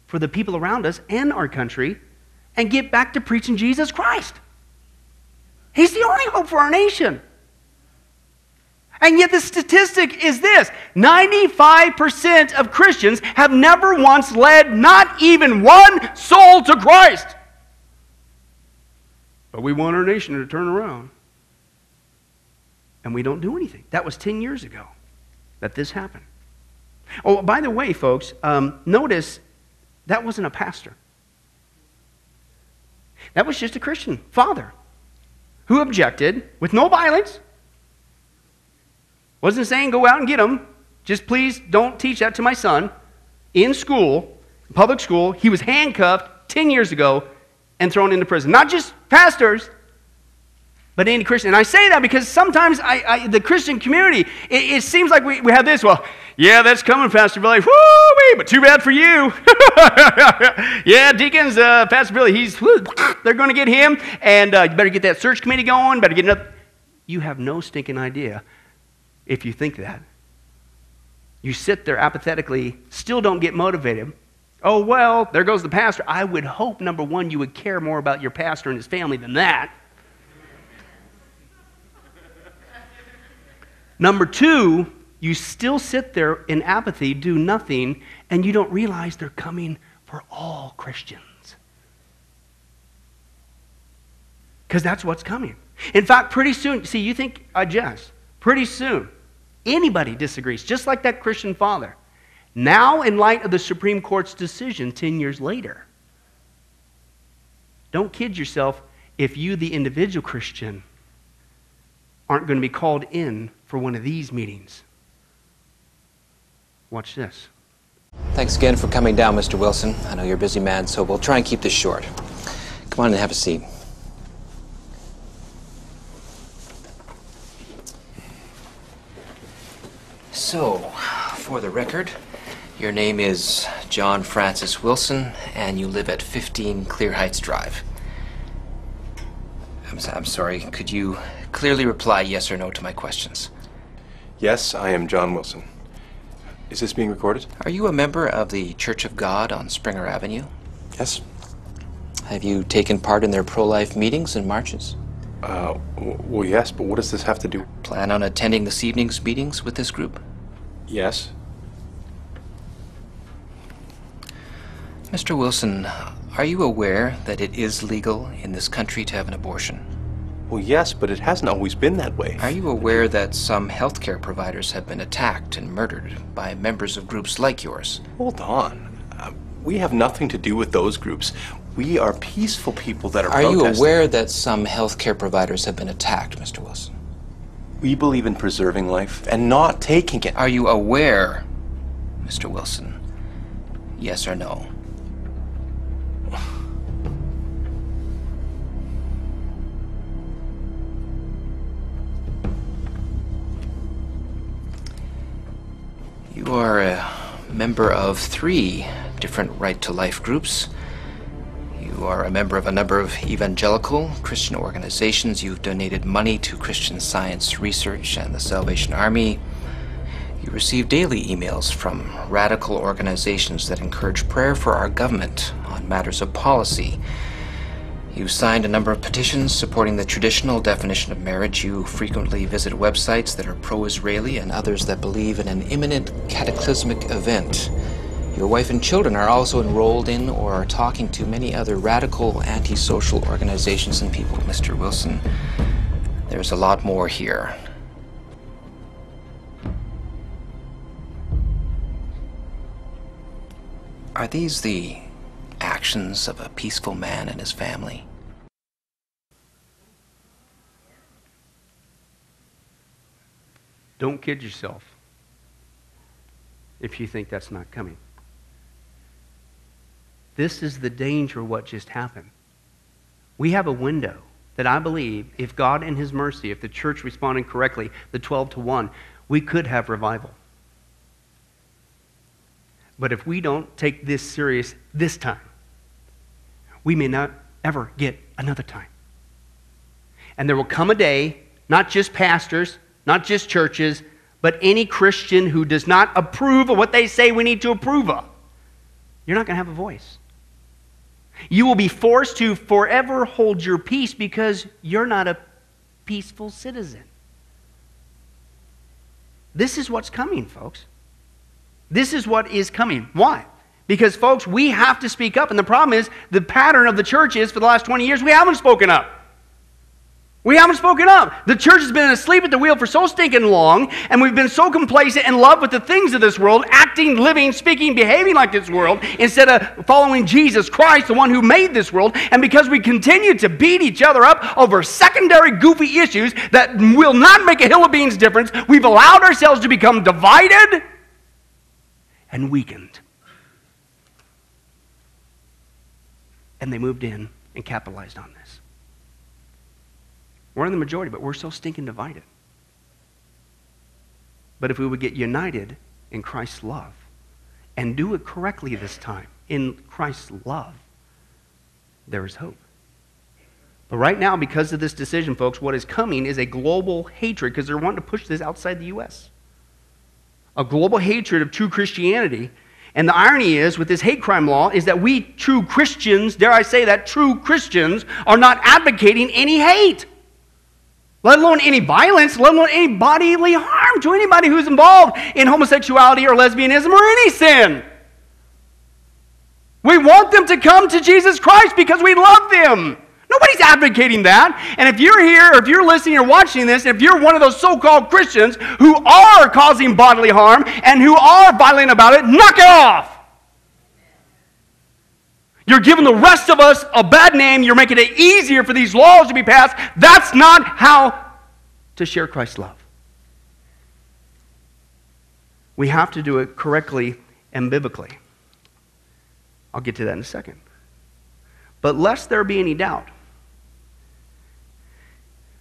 for the people around us and our country and get back to preaching Jesus Christ. He's the only hope for our nation. And yet, the statistic is this 95% of Christians have never once led not even one soul to Christ. But we want our nation to turn around. And we don't do anything. That was 10 years ago that this happened. Oh, by the way, folks, um, notice that wasn't a pastor. That was just a Christian father who objected with no violence. Wasn't saying go out and get them. Just please don't teach that to my son. In school, public school, he was handcuffed 10 years ago and thrown into prison. Not just pastors, but any Christian. And I say that because sometimes I, I, the Christian community, it, it, seems like we, we have this. Well, yeah, that's coming, Pastor Billy. Woo-wee, but too bad for you. yeah, deacons, uh, Pastor Billy, he's, they're going to get him. And uh, you better get that search committee going. Better get another. You have no stinking idea if you think that. You sit there apathetically, still don't get motivated. Oh, well, there goes the pastor. I would hope, number one, you would care more about your pastor and his family than that. number two, you still sit there in apathy, do nothing, and you don't realize they're coming for all Christians. Because that's what's coming. In fact, pretty soon, see, you think, I just, pretty soon, Anybody disagrees, just like that Christian father. Now, in light of the Supreme Court's decision 10 years later, don't kid yourself if you, the individual Christian, aren't going to be called in for one of these meetings. Watch this. Thanks again for coming down, Mr. Wilson. I know you're a busy man, so we'll try and keep this short. Come on and have a seat. So, for the record, your name is John Francis Wilson, and you live at 15 Clear Heights Drive. I'm, I'm sorry, could you clearly reply yes or no to my questions? Yes, I am John Wilson. Is this being recorded? Are you a member of the Church of God on Springer Avenue? Yes. Have you taken part in their pro life meetings and marches? Uh, well, yes, but what does this have to do? Plan on attending this evening's meetings with this group? Yes. Mr. Wilson, are you aware that it is legal in this country to have an abortion? Well, yes, but it hasn't always been that way. Are you aware that some healthcare providers have been attacked and murdered by members of groups like yours? Hold on. Uh, we have nothing to do with those groups. We are peaceful people that are Are protesting. you aware that some healthcare providers have been attacked, Mr. Wilson? We believe in preserving life and not taking it. Are you aware, Mr. Wilson? Yes or no? You are a member of three different right to life groups you are a member of a number of evangelical Christian organizations. You've donated money to Christian Science Research and the Salvation Army. You receive daily emails from radical organizations that encourage prayer for our government on matters of policy. You signed a number of petitions supporting the traditional definition of marriage. You frequently visit websites that are pro Israeli and others that believe in an imminent cataclysmic event. Your wife and children are also enrolled in or are talking to many other radical antisocial organizations and people, Mr. Wilson. There's a lot more here. Are these the actions of a peaceful man and his family? Don't kid yourself if you think that's not coming. This is the danger of what just happened. We have a window that I believe, if God in His mercy, if the church responded correctly, the 12 to 1, we could have revival. But if we don't take this serious this time, we may not ever get another time. And there will come a day, not just pastors, not just churches, but any Christian who does not approve of what they say we need to approve of, you're not going to have a voice. You will be forced to forever hold your peace because you're not a peaceful citizen. This is what's coming, folks. This is what is coming. Why? Because, folks, we have to speak up. And the problem is, the pattern of the church is for the last 20 years, we haven't spoken up. We haven't spoken up. The church has been asleep at the wheel for so stinking long, and we've been so complacent in love with the things of this world, acting, living, speaking, behaving like this world, instead of following Jesus Christ, the one who made this world. And because we continue to beat each other up over secondary, goofy issues that will not make a hill of beans difference, we've allowed ourselves to become divided and weakened. And they moved in and capitalized on this. We're in the majority, but we're so stinking divided. But if we would get united in Christ's love and do it correctly this time, in Christ's love, there is hope. But right now, because of this decision, folks, what is coming is a global hatred because they're wanting to push this outside the U.S. A global hatred of true Christianity. And the irony is, with this hate crime law, is that we true Christians, dare I say that, true Christians, are not advocating any hate let alone any violence, let alone any bodily harm to anybody who's involved in homosexuality or lesbianism or any sin. We want them to come to Jesus Christ because we love them. Nobody's advocating that. And if you're here, or if you're listening or watching this, if you're one of those so called Christians who are causing bodily harm and who are violent about it, knock it off. You're giving the rest of us a bad name. You're making it easier for these laws to be passed. That's not how to share Christ's love. We have to do it correctly and biblically. I'll get to that in a second. But lest there be any doubt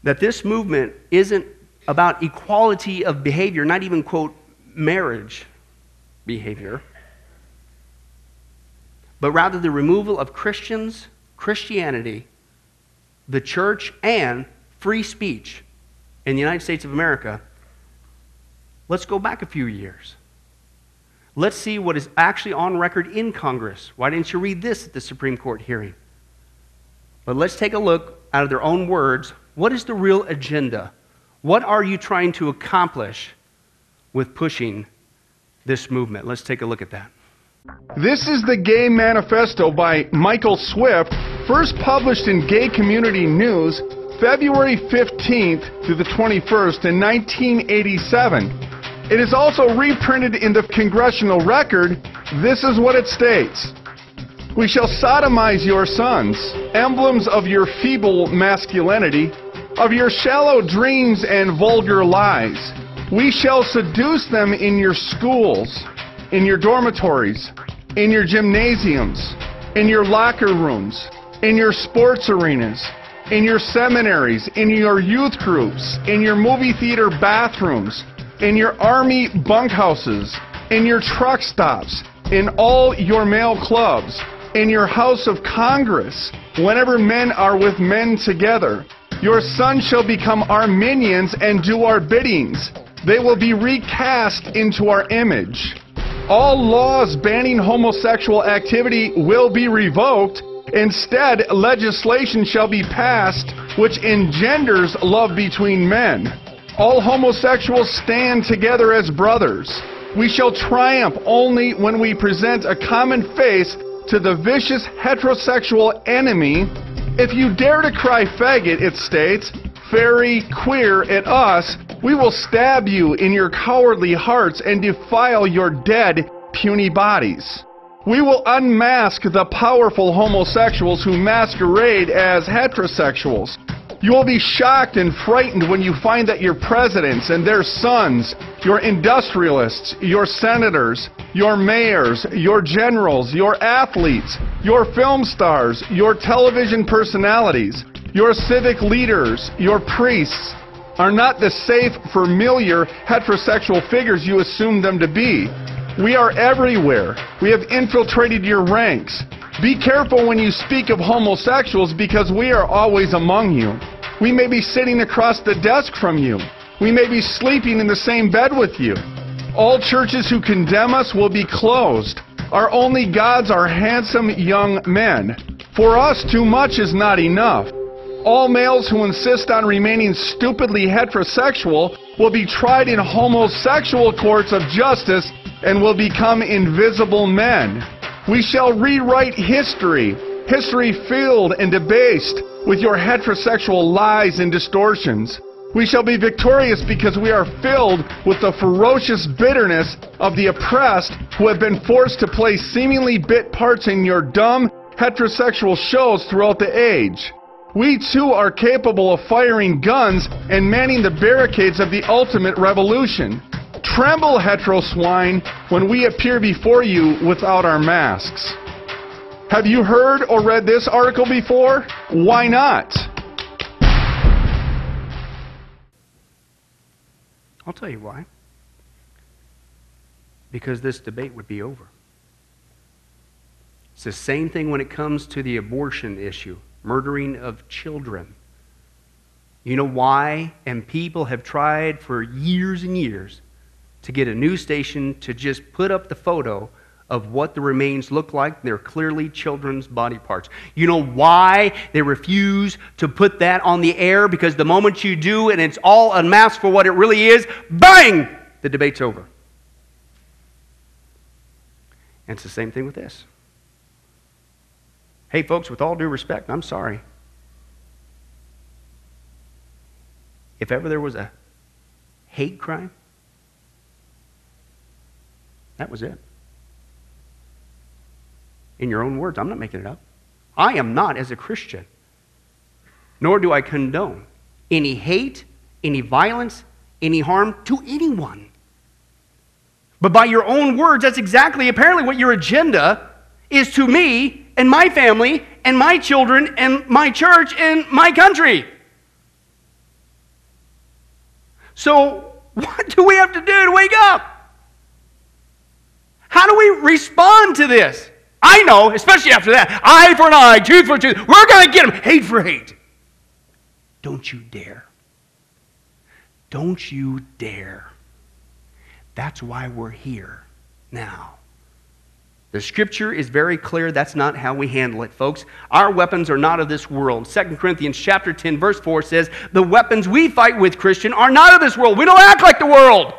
that this movement isn't about equality of behavior, not even, quote, marriage behavior but rather the removal of Christians, Christianity, the church, and free speech in the United States of America, let's go back a few years. Let's see what is actually on record in Congress. Why didn't you read this at the Supreme Court hearing? But let's take a look out of their own words. What is the real agenda? What are you trying to accomplish with pushing this movement? Let's take a look at that. This is the Gay Manifesto by Michael Swift, first published in Gay Community News February 15th to the 21st in 1987. It is also reprinted in the Congressional Record. This is what it states. We shall sodomize your sons, emblems of your feeble masculinity, of your shallow dreams and vulgar lies. We shall seduce them in your schools, in your dormitories, in your gymnasiums, in your locker rooms, in your sports arenas, in your seminaries, in your youth groups, in your movie theater bathrooms, in your army bunkhouses, in your truck stops, in all your male clubs, in your House of Congress, whenever men are with men together. Your sons shall become our minions and do our biddings. They will be recast into our image. All laws banning homosexual activity will be revoked. Instead, legislation shall be passed which engenders love between men. All homosexuals stand together as brothers. We shall triumph only when we present a common face to the vicious heterosexual enemy. If you dare to cry faggot, it states, fairy, queer at us, we will stab you in your cowardly hearts and defile your dead, puny bodies. We will unmask the powerful homosexuals who masquerade as heterosexuals. You will be shocked and frightened when you find that your presidents and their sons, your industrialists, your senators, your mayors, your generals, your athletes, your film stars, your television personalities, your civic leaders, your priests, are not the safe, familiar heterosexual figures you assume them to be. We are everywhere. We have infiltrated your ranks. Be careful when you speak of homosexuals because we are always among you. We may be sitting across the desk from you. We may be sleeping in the same bed with you. All churches who condemn us will be closed. Our only gods are handsome young men. For us, too much is not enough. All males who insist on remaining stupidly heterosexual will be tried in homosexual courts of justice and will become invisible men. We shall rewrite history, history filled and debased with your heterosexual lies and distortions. We shall be victorious because we are filled with the ferocious bitterness of the oppressed who have been forced to play seemingly bit parts in your dumb heterosexual shows throughout the age. We too are capable of firing guns and manning the barricades of the ultimate revolution. Tremble, hetero swine, when we appear before you without our masks. Have you heard or read this article before? Why not? I'll tell you why. Because this debate would be over. It's the same thing when it comes to the abortion issue, murdering of children. You know why? And people have tried for years and years to get a news station to just put up the photo of what the remains look like. They're clearly children's body parts. You know why they refuse to put that on the air? Because the moment you do and it's all unmasked for what it really is, bang! The debate's over. And it's the same thing with this. Hey, folks, with all due respect, I'm sorry. If ever there was a hate crime, that was it. In your own words, I'm not making it up. I am not, as a Christian, nor do I condone any hate, any violence, any harm to anyone. But by your own words, that's exactly apparently what your agenda is to me and my family and my children and my church and my country. So, what do we have to do to wake up? How do we respond to this? I know, especially after that. Eye for an eye, tooth for tooth. We're going to get them. Hate for hate. Don't you dare. Don't you dare. That's why we're here now. The scripture is very clear that's not how we handle it, folks. Our weapons are not of this world. 2 Corinthians chapter 10 verse 4 says, "The weapons we fight with, Christian, are not of this world. We don't act like the world."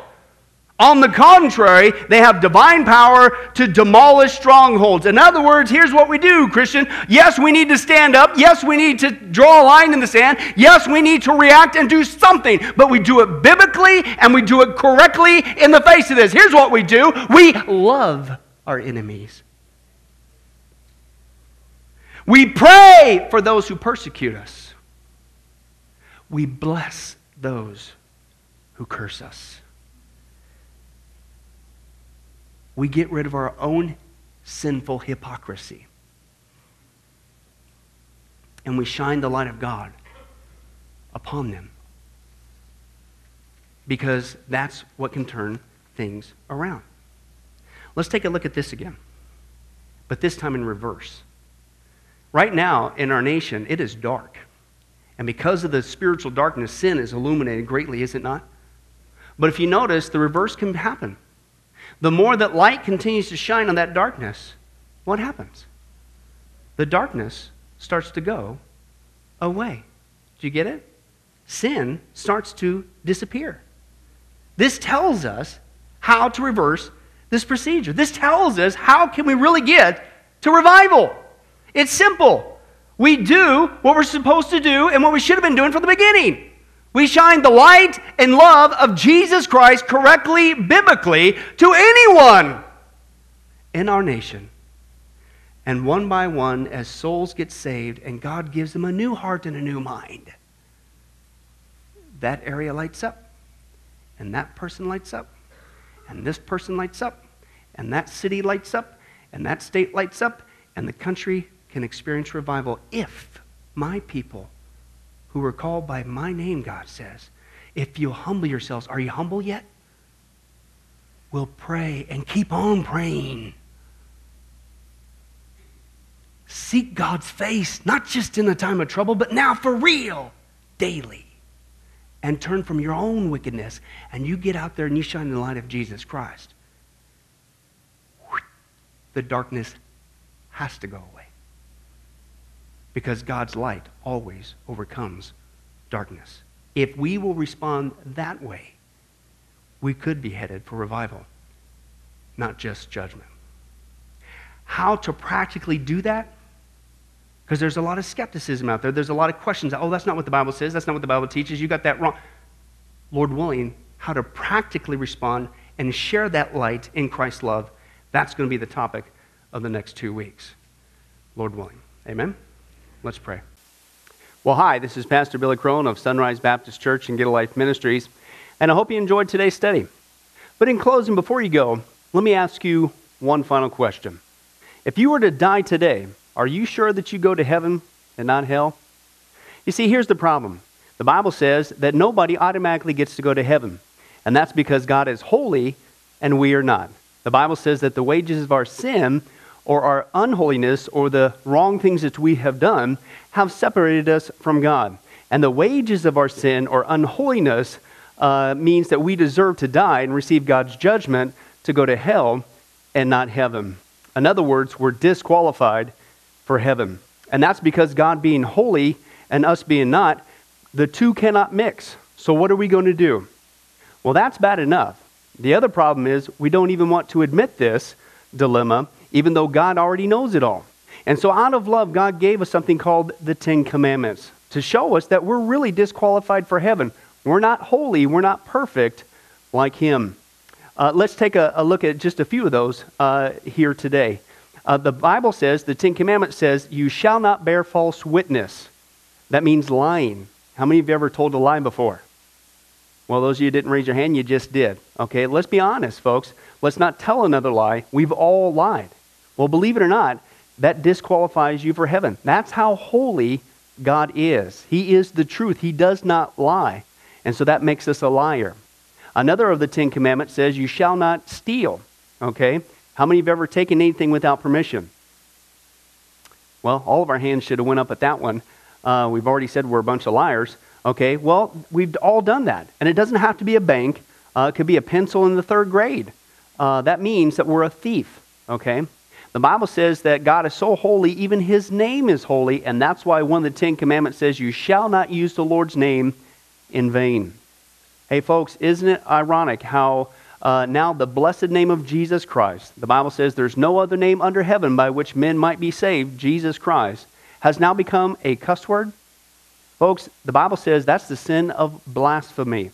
On the contrary, they have divine power to demolish strongholds. In other words, here's what we do, Christian. Yes, we need to stand up. Yes, we need to draw a line in the sand. Yes, we need to react and do something. But we do it biblically and we do it correctly in the face of this. Here's what we do we love our enemies. We pray for those who persecute us. We bless those who curse us. we get rid of our own sinful hypocrisy. And we shine the light of God upon them. Because that's what can turn things around. Let's take a look at this again, but this time in reverse. Right now, in our nation, it is dark. And because of the spiritual darkness, sin is illuminated greatly, is it not? But if you notice, the reverse can happen. The more that light continues to shine on that darkness, what happens? The darkness starts to go away. Do you get it? Sin starts to disappear. This tells us how to reverse this procedure. This tells us how can we really get to revival. It's simple. We do what we're supposed to do and what we should have been doing from the beginning. We shine the light and love of Jesus Christ correctly, biblically, to anyone in our nation. And one by one, as souls get saved and God gives them a new heart and a new mind, that area lights up, and that person lights up, and this person lights up, and that city lights up, and that state lights up, and the country can experience revival if my people who are called by my name, God says, if you humble yourselves, are you humble yet? We'll pray and keep on praying. Seek God's face, not just in a time of trouble, but now for real, daily. And turn from your own wickedness, and you get out there and you shine the light of Jesus Christ. The darkness has to go away. because God's light always overcomes darkness. If we will respond that way, we could be headed for revival, not just judgment. How to practically do that? Because there's a lot of skepticism out there. There's a lot of questions. Oh, that's not what the Bible says. That's not what the Bible teaches. You got that wrong. Lord willing, how to practically respond and share that light in Christ's love, that's going to be the topic of the next two weeks. Lord willing. Amen? Let's pray. Well, hi, this is Pastor Billy Crone of Sunrise Baptist Church and Get a Life Ministries, and I hope you enjoyed today's study. But in closing, before you go, let me ask you one final question. If you were to die today, are you sure that you go to heaven and not hell? You see, here's the problem the Bible says that nobody automatically gets to go to heaven, and that's because God is holy and we are not. The Bible says that the wages of our sin or our unholiness or the wrong things that we have done have separated us from God. And the wages of our sin or unholiness uh, means that we deserve to die and receive God's judgment to go to hell and not heaven. In other words, we're disqualified for heaven. And that's because God being holy and us being not the two cannot mix. So, what are we going to do? Well, that's bad enough. The other problem is we don't even want to admit this dilemma, even though God already knows it all. And so, out of love, God gave us something called the Ten Commandments to show us that we're really disqualified for heaven. We're not holy, we're not perfect like Him. Uh, let's take a, a, look at just a few of those uh, here today. Uh, the Bible says, the Ten Commandments says, You shall not bear false witness. That means lying. How many of you ever told a lie before? Well, those of you who didn't raise your hand, you just did. Okay, let's be honest, folks. Let's not tell another lie. We've all lied. Well, believe it or not, that disqualifies you for heaven. That's how holy God is. He is the truth, He does not lie. And so that makes us a liar. Another of the Ten Commandments says, You shall not steal. Okay? How many have ever taken anything without permission? Well, all of our hands should have went up at that one. Uh, we've already said we're a bunch of liars. Okay, well, we've all done that. And it doesn't have to be a bank, uh, it could be a pencil in the third grade. Uh, that means that we're a thief. Okay? The Bible says that God is so holy, even his name is holy, and that's why one of the Ten Commandments says, You shall not use the Lord's name in vain. Hey, folks, isn't it ironic how uh, now the blessed name of Jesus Christ, the Bible says there's no other name under heaven by which men might be saved, Jesus Christ, has now become a cuss word? Folks, the Bible says that's the sin of blasphemy.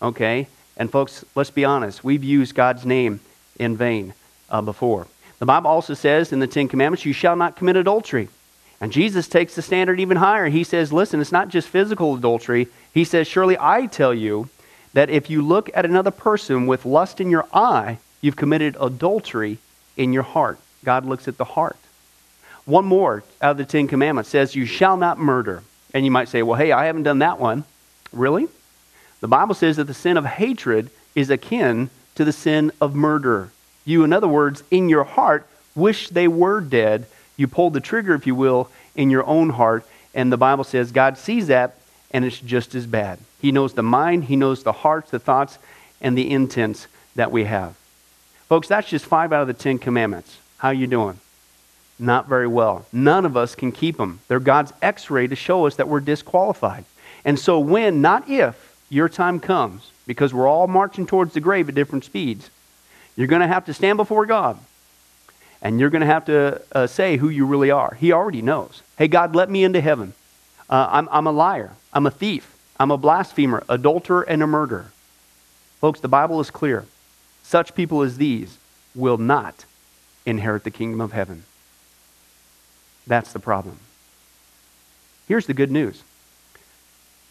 Okay? And folks, let's be honest, we've used God's name in vain uh, before. The Bible also says in the Ten Commandments, you shall not commit adultery. And Jesus takes the standard even higher. He says, listen, it's not just physical adultery. He says, surely I tell you that if you look at another person with lust in your eye, you've committed adultery in your heart. God looks at the heart. One more out of the Ten Commandments says, You shall not murder. And you might say, well, hey, I haven't done that one. Really? The Bible says that the sin of hatred is akin to the sin of murder. You, in other words, in your heart, wish they were dead. You pulled the trigger, if you will, in your own heart. And the Bible says God sees that, and it's just as bad. He knows the mind, He knows the hearts, the thoughts, and the intents that we have. Folks, that's just five out of the Ten Commandments. How are you doing? Not very well. None of us can keep them. They're God's x ray to show us that we're disqualified. And so, when, not if, your time comes, because we're all marching towards the grave at different speeds, you're going to have to stand before God. And you're going to have to uh, say who you really are. He already knows. Hey, God, let me into heaven. Uh, I'm, I'm a liar. I'm a thief. I'm a blasphemer, adulterer, and a murderer. Folks, the Bible is clear. Such people as these will not inherit the kingdom of heaven. That's the problem. Here's the good news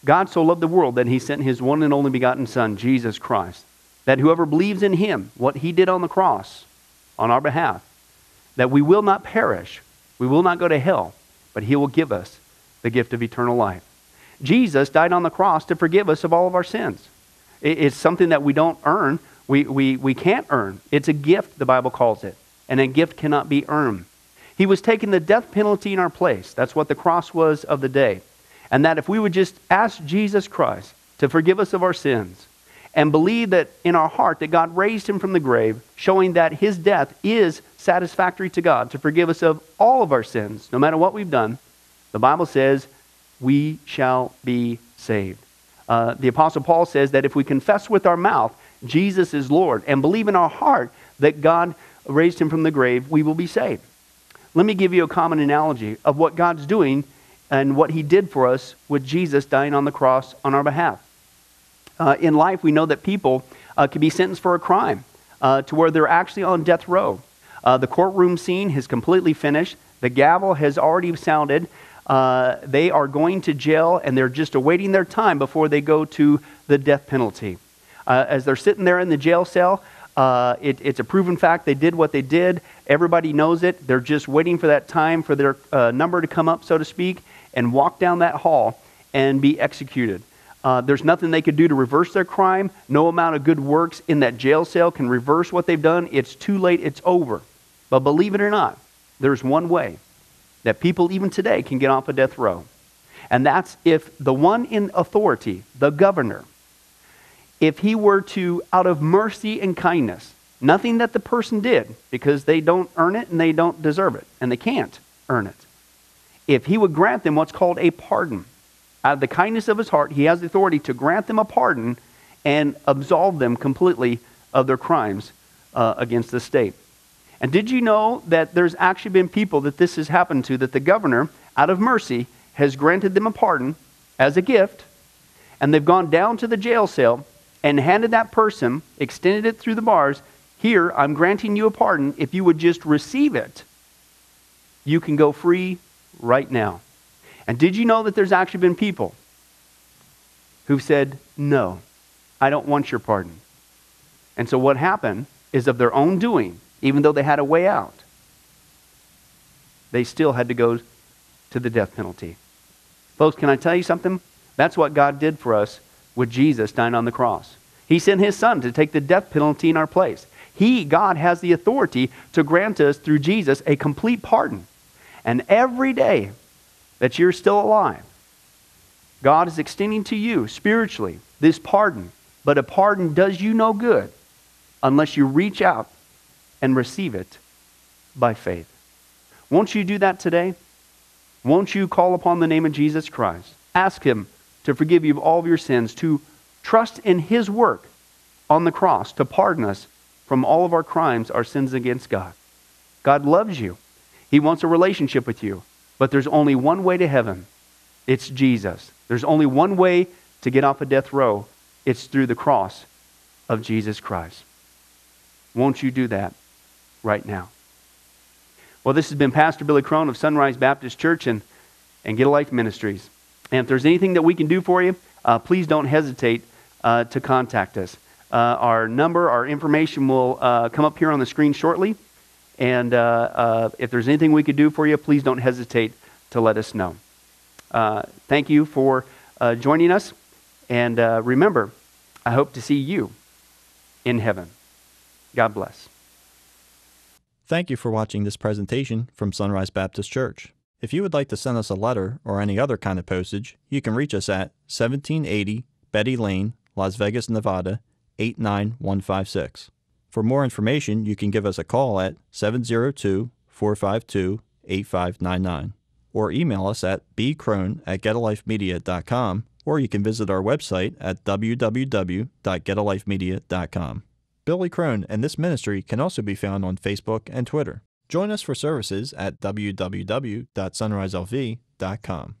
God so loved the world that he sent his one and only begotten Son, Jesus Christ, that whoever believes in him, what he did on the cross on our behalf, that we will not perish, we will not go to hell, but he will give us the gift of eternal life. Jesus died on the cross to forgive us of all of our sins. It's something that we don't earn, we, we, we can't earn. It's a gift, the Bible calls it, and a gift cannot be earned. He was taking the death penalty in our place. That's what the cross was of the day. And that if we would just ask Jesus Christ to forgive us of our sins and believe that in our heart that God raised him from the grave, showing that his death is satisfactory to God to forgive us of all of our sins, no matter what we've done, the Bible says we shall be saved. Uh, the Apostle Paul says that if we confess with our mouth Jesus is Lord and believe in our heart that God raised him from the grave, we will be saved. Let me give you a common analogy of what God's doing and what he did for us with Jesus dying on the cross on our behalf. Uh, in life, we know that people uh, can be sentenced for a crime uh, to where they're actually on death row. Uh, the courtroom scene has completely finished. The gavel has already sounded. Uh, they are going to jail and they're just awaiting their time before they go to the death penalty. Uh, as they're sitting there in the jail cell, uh, it, it's a proven fact they did what they did. Everybody knows it. They're just waiting for that time for their uh, number to come up, so to speak, and walk down that hall and be executed. Uh, there's nothing they could do to reverse their crime. No amount of good works in that jail cell can reverse what they've done. It's too late. It's over. But believe it or not, there's one way that people even today can get off a death row. And that's if the one in authority, the governor, if he were to, out of mercy and kindness, nothing that the person did, because they don't earn it and they don't deserve it, and they can't earn it, if he would grant them what's called a pardon, out of the kindness of his heart, he has the authority to grant them a pardon and absolve them completely of their crimes uh, against the state. And did you know that there's actually been people that this has happened to, that the governor, out of mercy, has granted them a pardon as a gift, and they've gone down to the jail cell and handed that person, extended it through the bars, here, I'm granting you a pardon. If you would just receive it, you can go free right now. And did you know that there's actually been people who've said, No, I don't want your pardon? And so what happened is of their own doing, even though they had a way out, they still had to go to the death penalty. Folks, can I tell you something? That's what God did for us with Jesus dying on the cross. He sent his son to take the death penalty in our place. He, God, has the authority to grant us through Jesus a complete pardon. And every day that you're still alive, God is extending to you spiritually this pardon. But a pardon does you no good unless you reach out and receive it by faith. Won't you do that today? Won't you call upon the name of Jesus Christ? Ask Him to forgive you of all of your sins, to trust in His work on the cross to pardon us from all of our crimes, our sins against God. God loves you. He wants a relationship with you. But there's only one way to heaven it's Jesus. There's only one way to get off a death row it's through the cross of Jesus Christ. Won't you do that right now? Well, this has been Pastor Billy Crone of Sunrise Baptist Church and, and Get a Life Ministries. And if there's anything that we can do for you, uh, please don't hesitate uh, to contact us. Uh, our number, our information will uh, come up here on the screen shortly. And uh, uh, if there's anything we could do for you, please don't hesitate to let us know. thank you for joining us. And remember, I hope to see you in heaven. God bless. Thank you for watching this presentation from Sunrise Baptist Church. If you would like to send us a letter or any other kind of postage, you can reach us at 1780 Betty Lane, Las Vegas, Nevada 89156. For more information, you can give us a call at 702 452 8599 or email us at bcrone at getalifemedia.com or you can visit our website at www.getalifemedia.com. Billy Crone and this ministry can also be found on Facebook and Twitter. Join us for services at www.sunriselv.com.